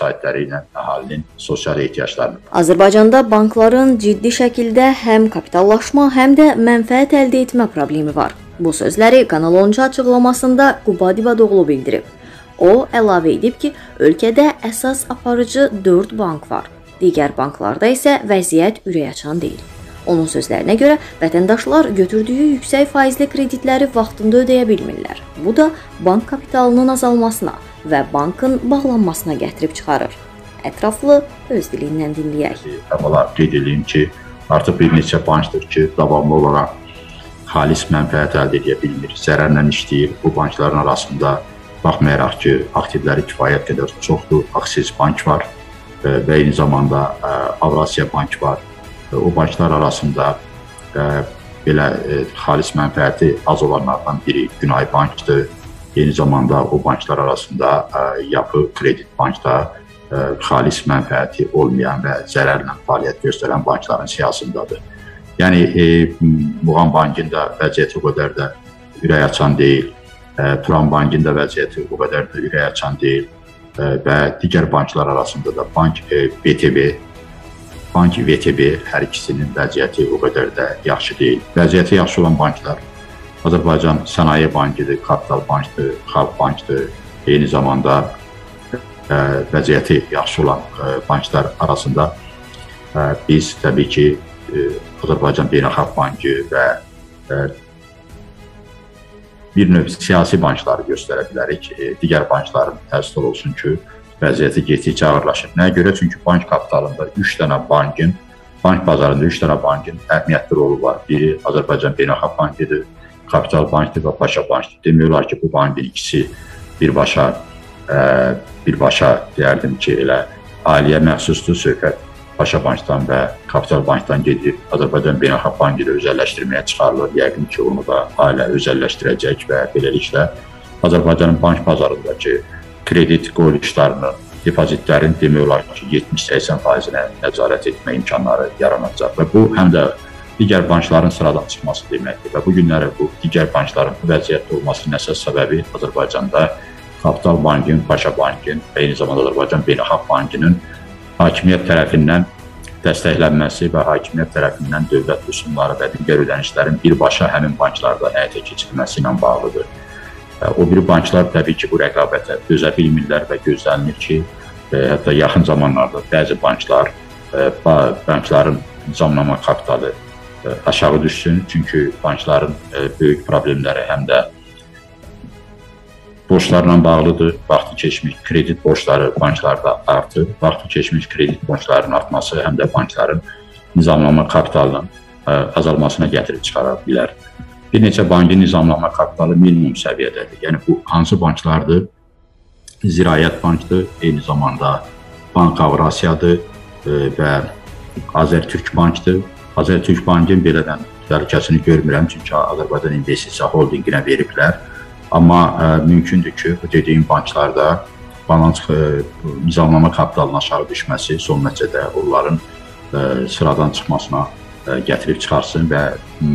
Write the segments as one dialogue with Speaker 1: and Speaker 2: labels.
Speaker 1: vəsaitləri ilə əhalinin sosial ehtiyaclarını.
Speaker 2: Azərbaycanda bankların ciddi şəkildə həm kapitallaşma, həm də mənfəət əldə etmə problemi var. Bu sözləri Kanal 10 açıqlamasında Qubadibə Doğulu bildirib. O əlavə edib ki, ölkədə əsas aparıcı 4 bank var. Digər banklarda isə vəziyyət ürəkaçan deyil. Onun sözlərinə görə vətəndaşlar götürdüyü yüksək faizli kreditləri vaxtında ödəyə bilmirlər. Bu da bank kapitalının azalmasına və bankın bağlanmasına gətirib çıxarır. Ətraflı öz dilindən dinləyək.
Speaker 1: Əvvəla qeyd edeyim ki, artıq bir neçə bankdır ki, davamlı olaraq xalis mənfəət əldə edə bilmir, zərərlə işləyir. Bu bankların arasında baxmayaraq ki, aktivləri kifayət qədər çoxdur, Aksis bank var və eyni zamanda Avrasiya bank var. O banklar arasında belə xalis mənfəəti az olanlardan biri Günay bankdır. Eyni zamanda o banklar arasında Yapı Kredit bankda xalis mənfəəti olmayan və zərərlə fəaliyyət göstərən bankların siyasındadır. Yəni e, Muğan bankın da vəziyyəti o qədər də ürək açan deyil. E, Turan bankın da vəziyyəti o qədər də ürək açan deyil e, və digər banklar arasında da bank e, BTB Bank VTB hər ikisinin vəziyyəti o qədər də yaxşı deyil. Vəziyyəti yaxşı olan banklar Azərbaycan Sənaye Bankıdır, Kapital Bankdır, Xalq Bankdır. Eyni zamanda ə, vəziyyəti yaxşı olan ə, banklar arasında ə, biz təbii ki Azərbaycan Beynəlxalq Bankı və bir növ siyasi bankları göstərə bilərik. Digər bankların təsdiq olsun ki, vəziyyəti getdikcə ağırlaşır. Nəyə görə? Çünki bank kapitalında 3 dənə bankın, bank bazarında 3 dənə bankın əhəmiyyətli rolu var. Biri Azərbaycan Beynəlxalq Bankıdır, Kapital Bankdır və Paşa Bankdır. Demək olar ki, bu bankın ikisi birbaşa birbaşa deyərdim ki, elə ailəyə məxsusdur söhbət Paşa Bankdan və Kapital Bankdan gedib Azərbaycan Beynəlxalq Bankı ilə özəlləşdirməyə çıxarılır. Yəqin ki, onu da ailə özəlləşdirəcək və beləliklə Azərbaycanın bank bazarındakı kredit qoyuluşlarının, depozitlərin demək olar ki, 70-80%-nə nəzarət etmə imkanları yaranacaq və bu həm də digər bankların sıradan çıxması deməkdir və bu günləri bu digər bankların bu vəziyyətdə olmasının əsas səbəbi Azərbaycanda Kapital Bankın, Paşa Bankın və eyni zamanda Azərbaycan Beynəlxalq Bankının hakimiyyət tərəfindən dəstəklənməsi və hakimiyyət tərəfindən dövlət rüsumları və digər ödənişlərin birbaşa həmin banklarda həyata keçirilməsi ilə bağlıdır. O biri banklar təbii ki, bu rəqabətə dözə bilmirlər və gözlənilir ki, hətta yaxın zamanlarda bəzi banklar bankların nizamlama kapitalı aşağı düşsün, çünki bankların böyük problemləri həm də borclarla bağlıdır. Vaxtı keçmiş kredit borcları banklarda artır. Vaxtı keçmiş kredit borclarının artması həm də bankların nizamlama kapitalının azalmasına gətirib çıxara bilər. Bir neçə bankın nizamlama kapitalı minimum səviyyədədir. Yəni bu hansı banklardır? Ziraət bankdır, eyni zamanda Bank Avrasiyadır ə, və Azərtürk bankdır. Azərtürk bankın belədən təhlükəsini görmürəm, çünki Azərbaycan İnvestisiya Holdinqinə veriblər Amma ə, e, mümkündür ki, bu dediyim banklarda balans ə, e, nizamlama kapitalının aşağı düşməsi son nəticədə onların ə, e, sıradan çıxmasına ə, gətirib çıxarsın və ə,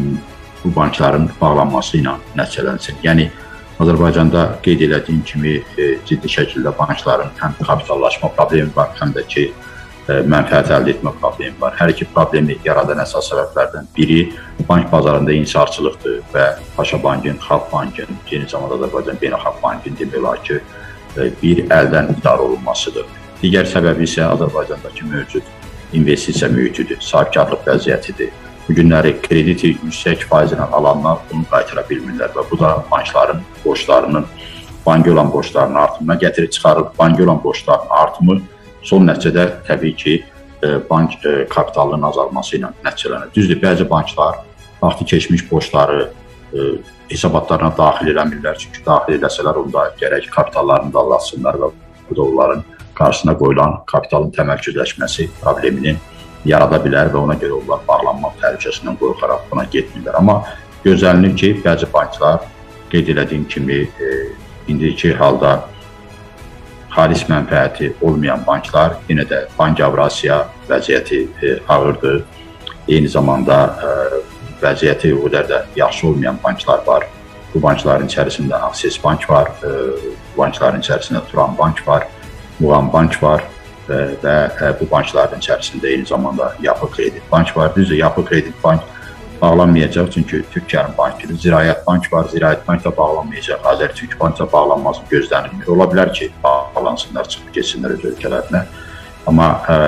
Speaker 1: bu bankların bağlanması ilə nəticələnsin. Yəni Azərbaycanda qeyd etdiyim kimi ə, ciddi şəkildə bankların həm kapitallaşma problemi var, həm də ki mənfəət əldə etmə problemi var. Hər iki problemi yaradan əsas səbəblərdən biri bank bazarında inhisarçılıqdır və Paşa Bankın, Xalq Bankın, eyni zamanda Azərbaycan Beynəlxalq Bankın demək olar ki, bir əldən idarə olunmasıdır. Digər səbəbi isə Azərbaycandakı mövcud investisiya mühitidir, sahibkarlıq vəziyyətidir. Bu günləri krediti yüksək faizlə alanlar bunu qaytara bilmirlər və bu da bankların borclarının banka olan borclarının artımına gətirib çıxarır. Banka olan borcların artımı son nəticədə təbii ki, e, bank e, kapitalının azalması ilə nəticələnir. Düzdür, bəzi banklar vaxtı keçmiş borcları e, hesabatlarına daxil eləmirlər, çünki daxil eləsələr onda gərək kapitallarını da azaltsınlar və bu da onların qarşısına qoyulan kapitalın təmərküzləşməsi problemini yarada bilər və ona görə onlar təhlükəsindən qorxaraq buna getmirlər. Amma gözlənilir ki, bəzi banklar qeyd etdiyim kimi e, indiki halda xalis mənfəəti olmayan banklar, yenə də Bank Avrasiya vəziyyəti e, ağırdır. Eyni zamanda e, vəziyyəti o qədər də yaxşı olmayan banklar var. Bu bankların içərisində Aksis Bank var, e, bankların içərisində Turan Bank var, Muğan Bank var, və bu bankların içərisində eyni zamanda Yapı Kredit Bank var. Düzdür, Yapı Kredit Bank bağlanmayacaq çünki Türkiyənin bankıdır. Ziraət Bank var, Ziraət Bank da bağlanmayacaq. Azərtürk Bank da bağlanması gözlənilmir. Ola bilər ki, bağlansınlar, çıxıb getsinlər öz ölkələrinə. Amma ə,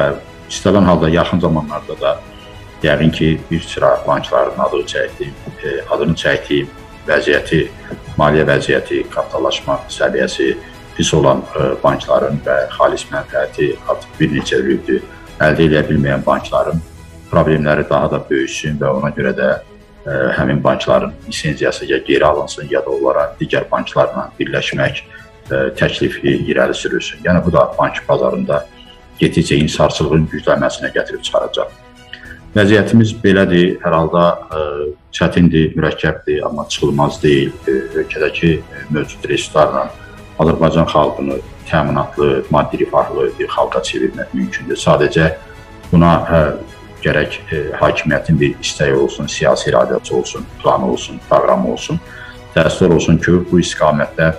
Speaker 1: istənilən halda yaxın zamanlarda da yəqin ki, bir sıra bankların adını çəkdiyim, e, adını çəkdiyim vəziyyəti, maliyyə vəziyyəti, kapitallaşma səviyyəsi pis olan e, bankların və xalis mənfəəti artıq bir neçə ildir əldə edə bilməyən bankların problemləri daha da böyüsün və ona görə də e, həmin bankların lisenziyası ya geri alınsın ya da onlara digər banklarla birləşmək ə, təklifi irəli sürülsün. Yəni bu da bank bazarında getdikcə insarçılığın güclənməsinə gətirib çıxaracaq. Vəziyyətimiz belədir. Hər halda çətindir, mürəkkəbdir, amma çıxılmaz deyil. Ölkədəki mövcud resurslarla Azərbaycan xalqını təminatlı, maddi rifahlı bir xalqa çevirmək mümkündür. Sadəcə buna ə, gərək ə, hakimiyyətin bir istəyi olsun, siyasi iradəsi olsun, planı olsun, proqramı olsun. Təəssüf olsun ki, bu istiqamətdə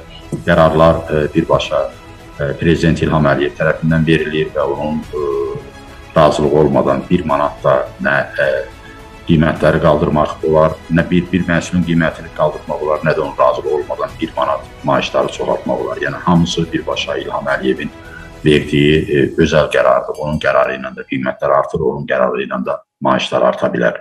Speaker 1: qərarlar ə, birbaşa ə, prezident İlham Əliyev tərəfindən verilir və onun ə, razılığı olmadan 1 manat da nə ə, qiymətləri qaldırmaq olar, nə bir bir məhsulun qiymətini qaldırmaq olar, nə də onun razılığı olmadan 1 manat maaşları çoxaltmaq olar. Yəni hamısı birbaşa İlham Əliyevin verdiyi e, özəl qərardır. Onun qərarı ilə də qiymətlər artır, onun qərarı ilə də maaşlar arta bilər.